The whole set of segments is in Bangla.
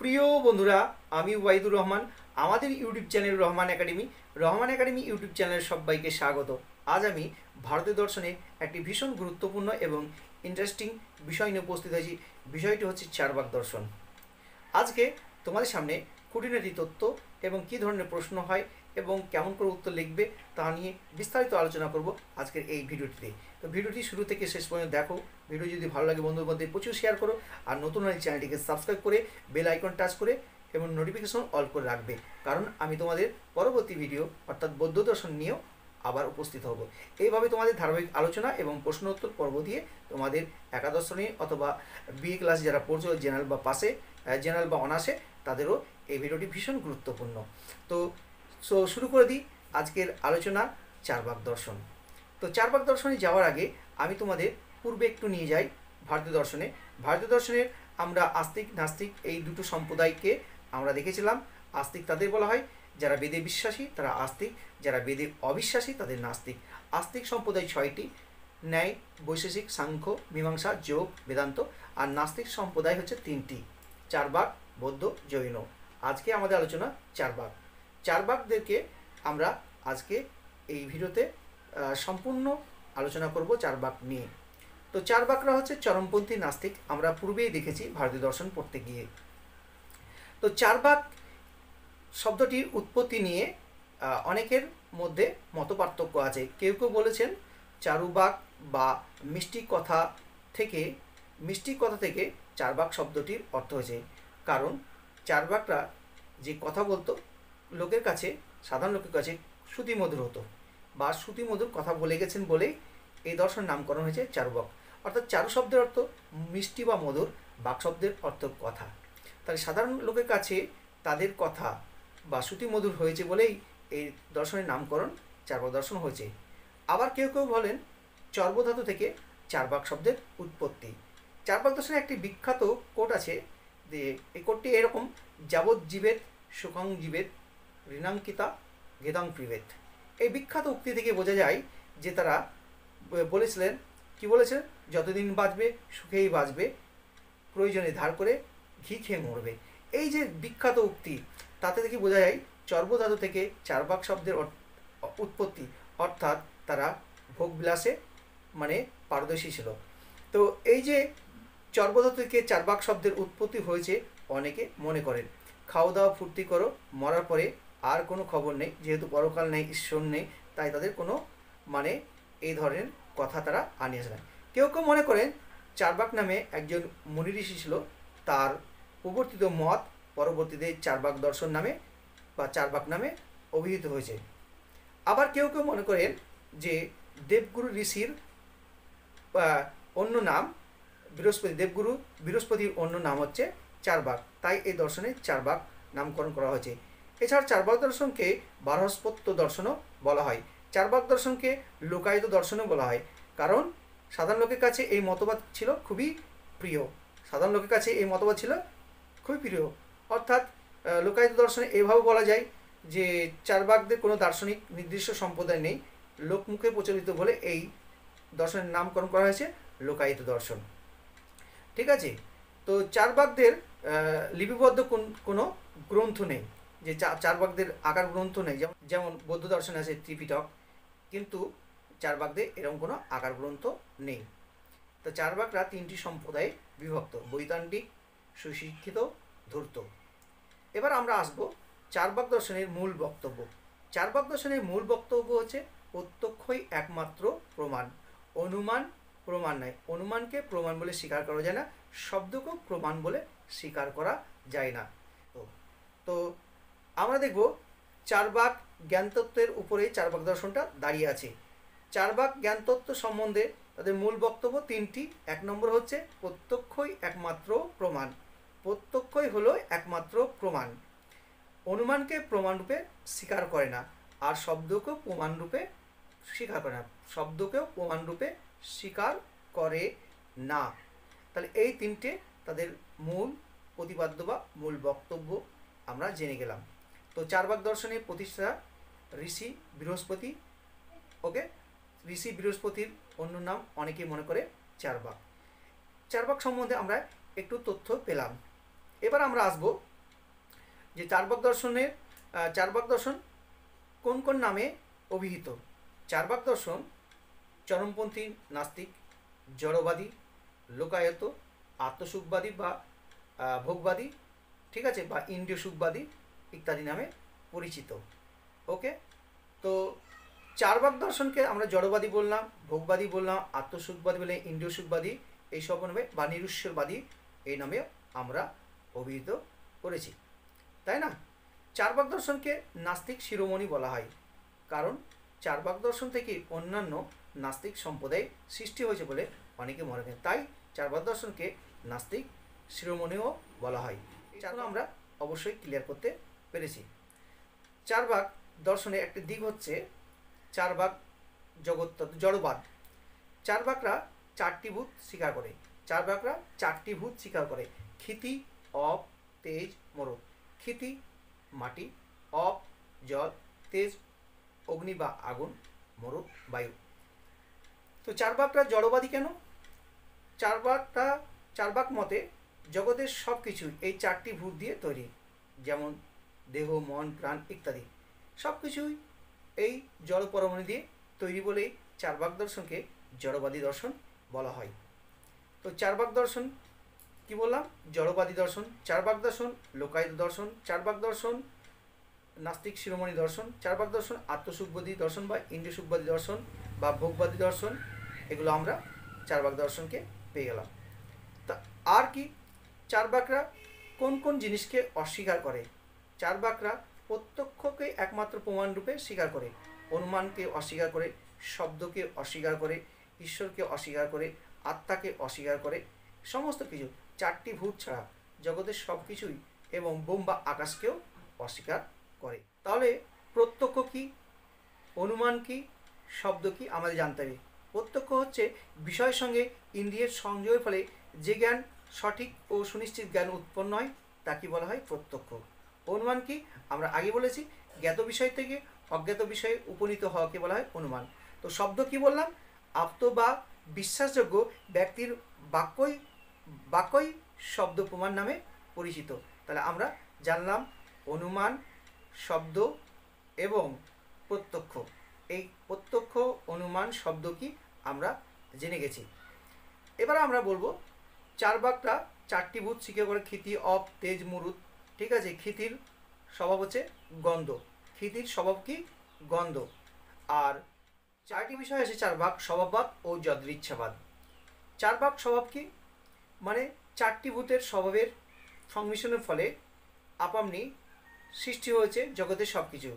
প্রিয় বন্ধুরা, আমি ওয়াইদুর রহমান, আমাদের YouTube channel Rahman Academy. Rahman Academy YouTube চ্যানেলের সবাইকে স্বাগত। আজ আমি ভারতীয় দর্শনে একটি ভীষণ গুরুত্বপূর্ণ এবং ইন্টারেস্টিং বিষয় নিয়ে উপস্থিত হয়েছি। বিষয়টি হচ্ছে চারবাক দর্শন। আজকে তোমাদের সামনে খুঁটিনাটি তথ্য এবং কী ধরনের প্রশ্ন হয় এবং কেমন করে উত্তর লিখবে তা নিয়ে বিস্তারিত আলোচনা করব আজকের এই ভিডিওটিতে। তো ভিডিওটি শুরু থেকে শেষ পর্যন্ত দেখো। ভিডিও যদি ভালো লাগে বন্ধুর মধ্যে প্রচুর শেয়ার করো আর নতুন এই চ্যানেলটিকে সাবস্ক্রাইব করে বেল আইকন টাচ করে এবং নোটিফিকেশন অল করে রাখবে। কারণ আমি তোমাদের পরবর্তী ভিডিও অর্থাৎ বৌদ্ধ দর্শন নিয়েও আবার উপস্থিত হব। এইভাবে তোমাদের ধারাবাহিক আলোচনা এবং প্রশ্ন উত্তর পর্ব দিয়ে তোমাদের একাদশ শ্রেণি অথবা বি ক্লাস যারা পড়ছো জেনারেল বা পাশে জেনারেল বা অনার্সে তাদেরও এই ভিডিওটি ভীষণ গুরুত্বপূর্ণ। তো সো শুরু করে দিই আজকের আলোচনা চারবাক দর্শন। তো চারবাক দর্শনে যাওয়ার আগে আমি তোমাদের পূর্বে একটু নিয়ে যাই ভারতীয় দর্শনে। ভারতীয় দর্শনের আমরা আস্তিক, নাস্তিক এই দুটো সম্প্রদায়কে আমরা দেখেছিলাম। আস্তিক তাদের বলা হয়, যারা বেদে বিশ্বাসী তারা আস্তিক, যারা বেদে অবিশ্বাসী তাদের নাস্তিক। আস্তিক সম্প্রদায় ছয়টি, ন্যায়, বৈশেষিক, সাংখ্য, মীমাংসা, যোগ, বেদান্ত আর নাস্তিক সম্প্রদায় হচ্ছে তিনটি চারবাক বৌদ্ধ, জৈন। আজকে আমাদের আলোচনা চারবাক চারবাকদেরকে আমরা আজকে এই ভিডিওতে সম্পূর্ণ আলোচনা করব চারবাক নিয়ে। তো চারবাকরা হচ্ছে চরমপন্থী নাস্তিক। আমরা পূর্বেই দেখেছি ভারতীয় দর্শন পড়তে গিয়ে। তো চারবাক শব্দটির উৎপত্তি নিয়ে অনেকের মধ্যে মতপার্থক্য আছে। কেউ কেউ বলেছেন চারুবাক বা মিষ্টি কথা থেকে, মিষ্টি কথা থেকে চারবাক শব্দটির অর্থ হয়েছে। কারণ চারবাকরা যে কথা বলতো, লোকের কাছে, সাধারণ লোকের কাছে, শ্রুতিমধুর হতো। বা শ্রুতিমধুর কথা বলে গেছেন বলেই এই দর্শন নামকরণ হয়েছে চারুবাক। অর্থাৎ চারু শব্দের অর্থ মিষ্টি বা মধুর, বাক শব্দের অর্থ কথা। তাহলে সাধারণ লোকের কাছে তাদের কথা বা শ্রুতিমধুর হয়েছে বলেই এই দর্শনের নামকরণ, চারবাক দর্শন হয়েছে। আবার কেউ কেউ বলেন চর্বধাতু থেকে চারবাক শব্দের উৎপত্তি। চারবাক দর্শনে একটি বিখ্যাত কোট আছে যে এই কোটটি এরকম যাবৎ জীবেত সুখং জীবেত, ঋণাঙ্কিতা, গেদাং প্রিবেত। এই বিখ্যাত উক্তি থেকে বোঝা যায় যে তারা বলেছিলেন, কি বলেছেন যতদিন বাঁচবে, সুখেই বাঁচবে, প্রয়োজনে ধার করে ঘি খেয়ে মরবে। এই যে বিখ্যাত উক্তি, তাতে থেকে বোঝা যায় চর্বধাতু থেকে চারবাক শব্দের উৎপত্তি। অর্থাৎ তারা ভোগবিলাসে মানে পারদর্শী ছিল। তো এই যে চর্বধাতু থেকে চারবাক শব্দের উৎপত্তি হয়েছে, অনেকে মনে করেন। খাওয়া দাওয়া, ফুর্তি করো, মরার পরে আর কোনো খবর নেই, যেহেতু পরকাল নেই, ঈশ্বর নেই, তাই তাদের কোনো মানে এই ধরনের কথা তারা আনিয়ে আসে কেউ কেউ মনে করেন চারবাক নামে একজন মুনি ঋষি ছিল, তার প্রবর্তিত মত পরবর্তীতে চারবাক দর্শন নামে বা চারবাক নামে অভিহিত হয়েছে। আবার কেউ কেউ মনে করেন যে দেবগুরু ঋষির অন্য নাম বৃহস্পতি, দেবগুরু বৃহস্পতির অন্য নাম হচ্ছে চারবাক। তাই এই দর্শনে চারবাক নামকরণ করা হয়েছে। এছাড়া চারবাক দর্শনকে বারহস্পত্য দর্শনও বলা হয়। চারবাক দর্শনকে লোকায়িত দর্শনও বলা হয়। কারণ সাধারণ লোকের কাছে এই মতবাদ ছিল খুবই প্রিয়। সাধারণ লোকের কাছে এই মতবাদ ছিল খুবই প্রিয়। অর্থাৎ লোকায়িত দর্শনে এভাবে বলা যায় যে চারবাকদের কোনো দার্শনিক নির্দিষ্ট সম্প্রদায় নেই। লোকমুখে প্রচলিত বলে এই দর্শনের নামকরণ করা হয়েছে লোকায়িত দর্শন। ঠিক আছে? তো চারবাকদের লিপিবদ্ধ কোন, কোনো গ্রন্থ নেই। যে চা- চারবাকদের আকার গ্রন্থ নেই, যেমন যেমন বৌদ্ধ দর্শনে আছে ত্রিপিটক, কিন্তু চারবাকদের এরকম কোনো আকার গ্রন্থ নেই। তো চারবাকরা তিনটি সম্প্রদায়ে বিভক্ত বৈতান্তিক সুশিক্ষিত, ধূর্ত। এবার আমরা আসব চারবাক দর্শনের মূল বক্তব্য। চারবাক দর্শনের মূল বক্তব্য হচ্ছে, প্রত্যক্ষই একমাত্র প্রমাণ। অনুমান প্রমাণ নয় অনুমানকে প্রমাণ বলে স্বীকার করা যায় না, শব্দকেও প্রমাণ বলে স্বীকার করা যায় না। তো আমরা দেখব চারবাক জ্ঞানতত্ত্বের উপরে চারবাক দর্শনটা দাঁড়িয়ে আছে। চারবাক জ্ঞানতত্ত্ব সম্বন্ধে তাদের মূল বক্তব্য তিনটি। এক নম্বর হচ্ছে, প্রত্যক্ষই একমাত্র প্রমাণ। প্রত্যক্ষই হলো একমাত্র প্রমাণ। অনুমানকে প্রমাণরূপে স্বীকার করে না, আর শব্দকেও প্রমাণরূপে স্বীকার করে না। শব্দকেও প্রমাণরূপে স্বীকার করে না। তাহলে এই তিনটে তাদের মূল প্রতিপাদ্য বা মূল বক্তব্য আমরা জেনে গেলাম। তো চারবাক দর্শনের প্রতিষ্ঠা ঋষি বৃহস্পতি, ওকে? ঋষি বৃহস্পতির অন্য নাম অনেকে মনে করে চারবাক চারবাক সম্বন্ধে আমরা একটু তথ্য পেলাম। এবার আমরা আসব যে চারবাক দর্শনের চারবাক দর্শন কোন কোন নামে অভিহিত? চারবাক দর্শন চরমপন্থী, নাস্তিক, জড়বাদী, লোকায়ত, আত্মসুখবাদী বা ভোগবাদী, ঠিক আছে? বা ইন্দ্রিয় সুখবাদী ইত্যাদি নামে পরিচিত। ওকে তো চারবাক দর্শনকে আমরা জড়বাদী বললাম, ভোগবাদী বললাম, আত্মসুখবাদী বলে ইন্দ্রিয় সুখবাদী এইসব নামে বা নিরুশ্বরবাদী এই নামে আমরা অভিহিত করেছি। তাই না? চারবাক দর্শনকে নাস্তিক শিরোমণি বলা হয়। কারণ চারবাক দর্শন থেকে অন্যান্য নাস্তিক সম্প্রদায় সৃষ্টি হয়েছে বলে অনেকে মনে করেন। তাই চারবাক দর্শনকে নাস্তিক শিরোমণিও বলা হয়। চারগুলো আমরা অবশ্যই ক্লিয়ার করতে পেরেছি। চার চারবাক দর্শনের একটি দিক হচ্ছে চার চারবাক জগৎ জড়বাদ। চারবাকরা চারটি ভূত স্বীকার করে। চার চারবাকরা চারটি ভূত স্বীকার করে। ক্ষিতি, অপ, তেজ মরদ ক্ষিতি, মাটি। অপ, জল। তেজ, অগ্নি বা আগুন। মরদ বায়ু। তো চারবাকরা জড়বাদী কেন? চারবাকটা চারবাক মতে জগতের সব কিছু এই চারটি ভূত দিয়ে তৈরি। যেমন দেহ, মন, প্রাণ ইত্যাদি। সব কিছুই এই জড় পরমাণু দিয়ে তৈরি বলেই চারবাক দর্শনকে জড়বাদী দর্শন বলা হয়। তো চারবাক দর্শন কি বললাম? জড়বাদী দর্শন, চারবাক দর্শন, লোকায়ত দর্শন, চারবাক দর্শন, নাস্তিক শিরোমণি দর্শন, চারবাক দর্শন, আত্মসুখবাদী দর্শন বা ইন্দ্রিয় সুখবাদী দর্শন বা ভোগবাদী দর্শন, এগুলো আমরা চারবাক দর্শনকে পেয়ে গেলাম। তা আর কি? চারবাকরা কোন কোন জিনিসকে অস্বীকার করে? চারবাকরা প্রত্যক্ষকে একমাত্র প্রমাণ রূপে স্বীকার করে অনুমানকে অস্বীকার করে, শব্দকে অস্বীকার করে, ঈশ্বরকে অস্বীকার করে, আত্মাকে অস্বীকার করে, সমস্ত কিছু, চারটি ভূত ছাড়া, জগতের সব কিছুই এবং বোম বা আকাশকেও অস্বীকার করে। তাহলে প্রত্যক্ষ কি অনুমান কি, শব্দ কি আমাদের জানতে হবে। প্রত্যক্ষ হচ্ছে বিষয়ের সঙ্গে ইন্দ্রিয়ের সংযোগের ফলে যে জ্ঞান সঠিক ও সুনিশ্চিত জ্ঞান উৎপন্ন হয় তাকে বলা হয় প্রত্যক্ষ। অনুমান কি? আমরা আগে বলেছি, জ্ঞাত বিষয় থেকে অজ্ঞাত বিষয়ে উপনীত হওয়াকে বলা হয় অনুমান। তো শব্দ কি বললাম? আপ্ত বা বিশ্বাসযোগ্য ব্যক্তির বাক্যই বাক্যই শব্দ প্রমাণ নামে পরিচিত। তাহলে আমরা জানলাম অনুমান, শব্দ এবং প্রত্যক্ষ। এই প্রত্যক্ষ, অনুমান, শব্দ কি আমরা জেনে গেছি। এবার আমরা বলব, চার বাকটা চারটি ভূত শিখে করে ক্ষিতি, অপ, তেজ, মুরুত ঠিক আছে, ক্ষিতির স্বভাব হচ্ছে গন্ধ। ক্ষিতির স্বভাব কি? গন্ধ। আর চারটি বিষয় আছে, চার ভাগ, স্বভাববাদ ও যদৃচ্ছাবাদ। চার ভাগ স্বভাব কি? মানে চারটি ভূতের স্বভাবের সংমিশ্রণের ফলে আপামনি সৃষ্টি হয়েছে জগতের সব কিছু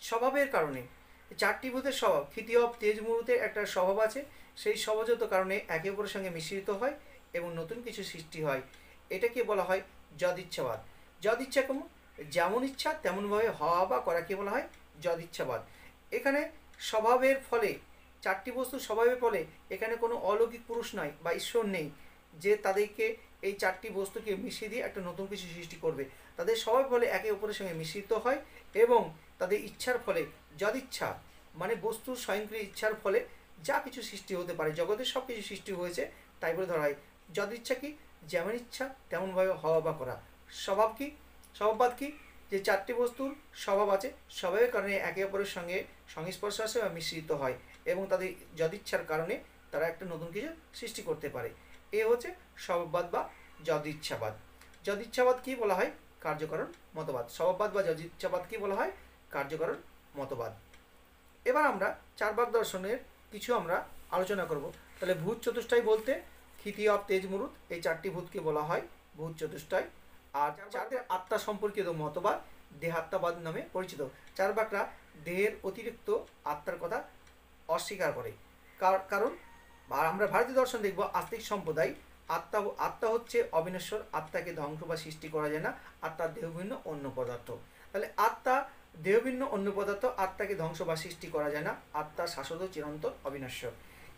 স্বভাবের কারণে। চারটি ভূতের স্বভাব ক্ষিতি অব তেজ মুহূর্তের একটা স্বভাব আছে, সেই স্বভাবজত কারণে একে অপরের সঙ্গে মিশ্রিত হয় এবং নতুন কিছু সৃষ্টি হয়। এটাকে বলা হয় যদিচ্ছাবাদ। যদিচ্ছা কেমন যেমন ইচ্ছা তেমনভাবে হওয়া বা করাকে বলা হয় যদিচ্ছাবাদ এখানে স্বভাবের ফলে, চারটি বস্তু স্বভাবের ফলে এখানে কোনো অলৌকিক পুরুষ নয় বা ঈশ্বর নেই যে তাদেরকে এই চারটি বস্তুকে মিশিয়ে দিয়ে একটা নতুন কিছু সৃষ্টি করবে। তাদের স্বভাবের ফলে একে অপরের সঙ্গে মিশ্রিত হয় এবং তাদের ইচ্ছার ফলে যদিচ্ছা মানে বস্তুর স্বয়ংক্রিয় ইচ্ছার ফলে যা কিছু সৃষ্টি হতে পারে জগতের সব কিছু সৃষ্টি হয়েছে, তাই বলে ধরা হয়। যদিচ্ছা কি? যেমন ইচ্ছা, তেমনভাবে হওয়া বা করা। স্বভাব কি? স্বভাববাদ কি? যে চারটি বস্তুর স্বভাব আছে, স্বভাবের কারণে একে অপরের সঙ্গে সংস্পর্শ আসে বা মিশ্রিত হয় এবং তাদের যদিচ্ছার কারণে তারা একটা নতুন কিছু সৃষ্টি করতে পারে। এ হচ্ছে স্বভাববাদ বা যদিচ্ছাবাদ। যদিচ্ছাবাদ কি বলা হয়? কার্যকরণ, মতবাদ। স্বভাববাদ বা যদিচ্ছাবাদ কি বলা হয়? কার্যকরণ, মতবাদ। এবার আমরা চার ভাগ দর্শনের কিছু আমরা আলোচনা করব। তাহলে ভূত চতুষ্টয় বলতে ক্ষিতি অব তেজ মুরুত এই চারটি ভূতকে বলা হয়। ভূত চতুষ্টয় আর চারদের আত্মা সম্পর্কিত মতবাদ দেহাত্মাবাদ নামে পরিচিত। চার বাকরা দেহের অতিরিক্ত আত্মার কথা অস্বীকার করে। কার- কারণ আমরা ভারতীয় দর্শন দেখব আস্তিক সম্প্রদায় আত্মা আত্মা হচ্ছে অবিনশ্বর, আত্মাকে ধ্বংস বা সৃষ্টি করা যায় না, আত্মার দেহভিন্ন অন্য পদার্থ। তাহলে আত্মা দেহভিন্ন অন্য পদার্থ, আত্মাকে ধ্বংস বা সৃষ্টি করা যায় না আত্মা শাশ্বত চিরন্তন অবিনশ্বর।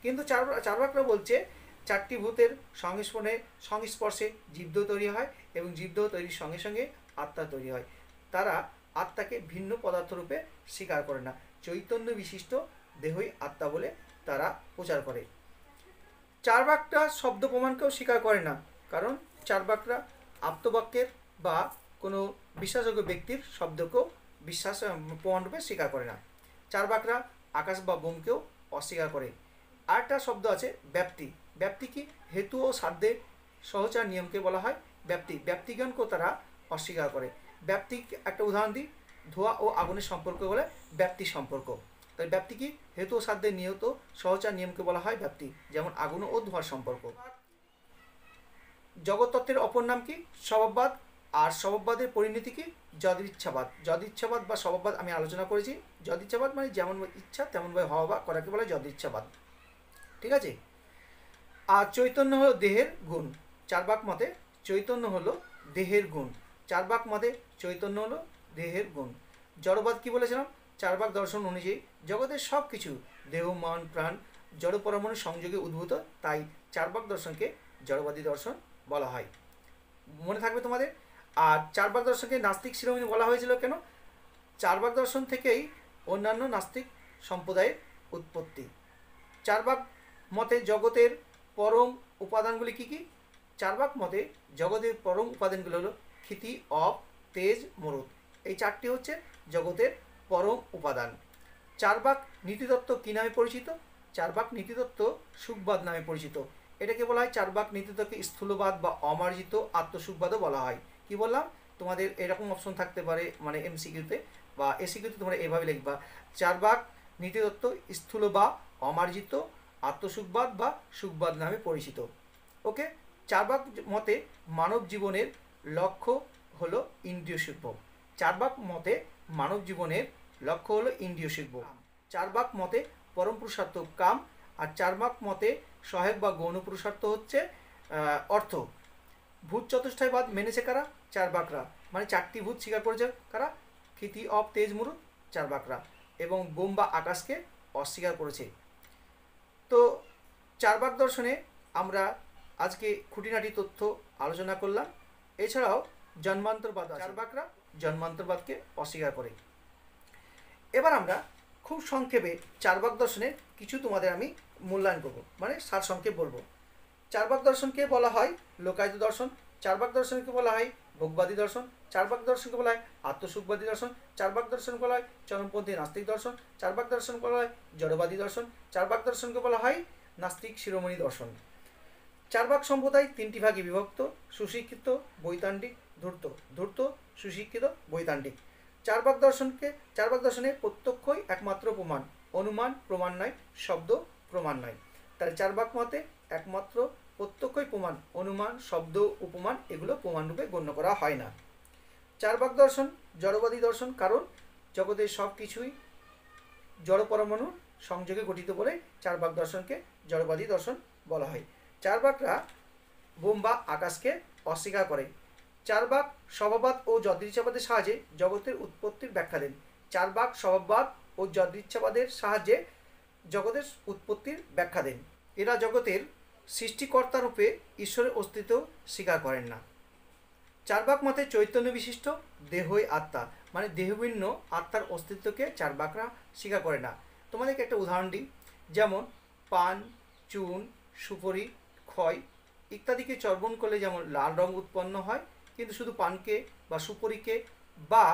কিন্তু চার, চারবাকরা বলছে, চারটি ভূতের সংস্পর্শে সংস্পর্শে জীবদেহ তৈরি হয় এবং জীবদেহ তৈরির সঙ্গে সঙ্গে আত্মা তৈরি হয়। তারা আত্মাকে ভিন্ন পদার্থ রূপে স্বীকার করে না। চৈতন্য বিশিষ্ট দেহই আত্মা বলে তারা প্রচার করে। চারবাকটা শব্দ প্রমাণকেও স্বীকার করে না, কারণ চারবাকরা আপ্তবাক্যের বা কোনো বিশ্বাসযোগ্য ব্যক্তির শব্দকেও বিশ্বাস প্রমাণরূপে স্বীকার করে না। চারবাকরা আকাশ বা বোমকেও অস্বীকার করে। আরেকটা শব্দ আছে ব্যাপ্তি। ব্যাপ্তি কি হেতু ও সাধ্যে সহচার নিয়মকে বলা হয়। ব্যাপ্তি ব্যাপ্তিজ্ঞানকেও তারা অস্বীকার করে। ব্যাপ্তি একটা উদাহরণ দিই, ধোঁয়া ও আগুনের সম্পর্ক বলে ব্যাপ্তি সম্পর্ক। তাই ব্যাপ্তি কি? হেতু সাধ্যে নিহত সহচার নিয়মকে বলা হয় ব্যাপ্তি যেমন আগুন ও ধোঁয়ার সম্পর্ক। জগৎতত্ত্বের অপর নাম কি? স্বভাববাদ। আর স্বভাববাদের পরিণতি কি? যদিচ্ছাবাদ। যদিচ্ছাবাদ বা স্বভাববাদ আমি আলোচনা করেছি। যদিচ্ছাবাদ মানে যেমন ইচ্ছা তেমনভাবে হওয়া বা করাকে বলে যদিচ্ছাবাদ। ঠিক আছে? আর চৈতন্য হলো দেহের গুণ। চারবাক মতে চৈতন্য হলো দেহের গুণ। চারবাক মতে চৈতন্য হলো দেহের গুণ। জড়বাদ কি বলেছিলাম? চারবাক দর্শন অনুযায়ী জগতের সব কিছু দেহ, মন, প্রাণ, জড় পরমাণু সংযোগে উদ্ভূত, তাই চারবাক দর্শনকে জড়বাদী দর্শন বলা হয়। মনে থাকবে তোমাদের? আর চারবাক দর্শনকে নাস্তিক শিরোমণি বলা হয়েছিল কেন? চারবাক দর্শন থেকেই অন্যান্য নাস্তিক সম্প্রদায়ের উৎপত্তি। চারবাক মতে জগতের পরম উপাদানগুলি কি কি? চারবাক মতে জগতের পরম উপাদানগুলো হলো ক্ষিতি, অপ, তেজ, মরুদ। এই চারটি হচ্ছে জগতের পরম উপাদান। চারবাক নীতিতত্ত্ব কী নামে পরিচিত? চারবাক নীতিতত্ত্ব সুখবাদ নামে পরিচিত। এটাকে বলা হয় চারবাক নীতিতত্ত্বকে স্থূলবাদ বা অমার্জিত আত্মসুখবাদও বলা হয়। কি বললাম? তোমাদের এরকম অপশন থাকতে পারে মানে এমসিকিউতে বা এসিকিউতে তোমরা এভাবে লিখবা। চারবাক নীতিতত্ত্ব স্থূল বা অমার্জিত আত্মসুখবাদ বা সুখবাদ নামে পরিচিত। ওকে চারবাক মতে মানব জীবনের লক্ষ্য হলো ইন্দ্রিয় শিল্প। চারবাক মতে মানব জীবনের লক্ষ্য হলো ইন্দ্রিয় শিল্প। চারবাক মতে পরম পুরুষার্থ কাম, আর চারবাক মতে সহায়ক বা গৌণ পুরুষার্থ হচ্ছে অর্থ। ভূত চতুষ্টায়বাদ মেনেছে কারা? চারবাকরা। মানে চারটি ভূত স্বীকার করেছে কারা? ক্ষিতি অফ তেজ, মুরুদ, চারবাকরা। এবং বোম বা আকাশকে অস্বীকার করেছে। তো চারবাক দর্শনে আমরা আজকে খুঁটিনাটি তথ্য আলোচনা করলাম। এছাড়াও জন্মান্তরবাদ। চারবাকরা জন্মান্তরবাদকে অস্বীকার করে। এবার আমরা খুব সংক্ষেপে চারবাক দর্শনের কিছু তোমাদের আমি মূল্যায়ন করব মানে সার সংক্ষেপ বলব। চারবাক দর্শনকে বলা হয় লোকায়ত দর্শন, চারবাক দর্শনকে বলা হয় ভোগবাদী দর্শন, চারবাক দর্শনকে বলা হয় আত্মসুখবাদী দর্শন, চারবাক দর্শন বলা হয় চরমপন্থী নাস্তিক দর্শন, চারবাক দর্শন বলা হয় জড়বাদী দর্শন, চারবাক দর্শনকে বলা হয় নাস্তিক শিরোমণি দর্শন। চারবাক সম্প্রদায় তিনটি ভাগে বিভক্ত, সুশিক্ষিত বৈতান্ডিক ধূর্ত। ধূর্ত, সুশিক্ষিত বৈতান্ডিক চারবাক দর্শনকে চার চারবাক দর্শনে প্রত্যক্ষই একমাত্র প্রমাণ। অনুমান, প্রমাণ নয় শব্দ, প্রমাণ নয় তাহলে চারবাক মতে একমাত্র প্রত্যক্ষই প্রমাণ। অনুমান, শব্দ, উপমান এগুলো প্রমাণরূপে গণ্য করা হয় না। চারবাক দর্শন জড়বাদী দর্শন কারণ জগতের সব কিছুই জড় পরমাণুর সংযোগে গঠিত বলে চারবাক দর্শনকে জড়বাদী দর্শন বলা হয়। চারবাকরা বোম বা আকাশকে অস্বীকার করে। চারবাক স্বভাববাদ ও যদৃচ্ছাবাদের সাহায্যে জগতের উৎপত্তির ব্যাখ্যা দেন। চারবাক স্বভাববাদ ও যদৃচ্ছাবাদের সাহায্যে জগতের উৎপত্তির ব্যাখ্যা দেন। এরা জগতের সৃষ্টিকর্তা রূপে ঈশ্বরের অস্তিত্ব স্বীকার করেন না। চারবাক মতে চৈতন্য বিশিষ্ট দেহই আত্মা মানে দেহভিন্ন আত্মার অস্তিত্বকে চারবাকরা স্বীকার করে না। তোমাদেরকে একটা উদাহরণ দিই। যেমন পান, চুন, সুপরি ক্ষয় ইত্যাদিকে চর্বণ করলে যেমন লাল রং উৎপন্ন হয়, কিন্তু শুধু পানকে বা সুপরিকে বা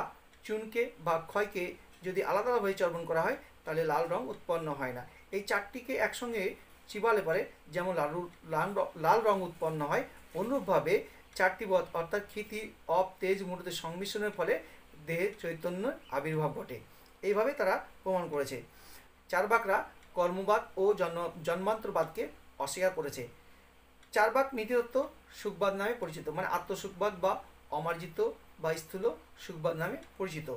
চুনকে বা ক্ষয়কে যদি আলাদা আলাদাভাবে চর্বণ করা হয়, তাহলে লাল রং উৎপন্ন হয় না। এই চারটিকে একসঙ্গে চিবালে পারে যেমন লাল লাল লাল রং উৎপন্ন হয়, অনুরূপভাবে চারটি পদ অর্থাৎ ক্ষিতি, অপ, তেজ, মুহূর্তের সংমিশ্রণের ফলে দেহে চৈতন্য আবির্ভাব ঘটে। এইভাবে তারা প্রমাণ করেছে। চারবাকরা কর্মবাদ ও জন্ম, জন্মান্তরবাদকে অস্বীকার করেছে। চারবাক নীতিতত্ত্ব সুখবাদ নামে পরিচিত মানে আত্মসুখবাদ বা অমার্জিত বা স্থূল সুখবাদ নামে পরিচিত।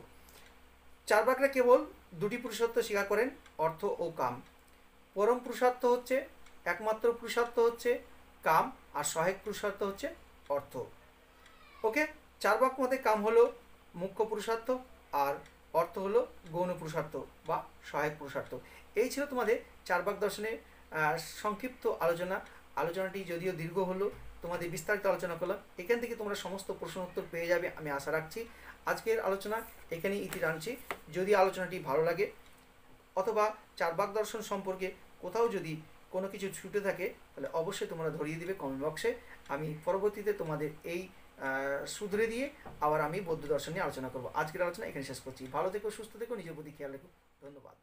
চারবাকরা কেবল দুটি পুরুষত্ব স্বীকার করেন, অর্থ ও কাম। পরম পুরুষার্থ হচ্ছে, একমাত্র পুরুষার্থ হচ্ছে কাম, আর সহায়ক পুরুষার্থ হচ্ছে অর্থ। ওকে, চারবাক মতে কাম হলো মুখ্য পুরুষার্থ, আর অর্থ হলো গৌণ পুরুষার্থ বা সহায়ক পুরুষার্থ। এই ছিল তোমাদের চারবাক দর্শনের সংক্ষিপ্ত আলোচনা। আলোচনাটি যদিও দীর্ঘ হলো, তোমাদের বিস্তারিত আলোচনা করলাম। এখান থেকে তোমরা সমস্ত প্রশ্ন উত্তর পেয়ে যাবে, আমি আশা রাখছি। আজকের আলোচনা এখানেই ইতি টানছি। যদি আলোচনাটি ভালো লাগে, অথবা চারবাক দর্শন সম্পর্কে কোথাও যদি কোনো কিছু ছুটে থাকে, তাহলে অবশ্যই তোমরা ধরিয়ে দিবে কমেন্ট বক্সে আমি পরবর্তীতে তোমাদের এই শুধরে দিয়ে আবার আমি বৌদ্ধ দর্শন নিয়ে আলোচনা করব। আজকের আলোচনা এখানে শেষ করছি। ভালো থেকো, সুস্থ থেকো, নিজের প্রতি খেয়াল রেখো। ধন্যবাদ।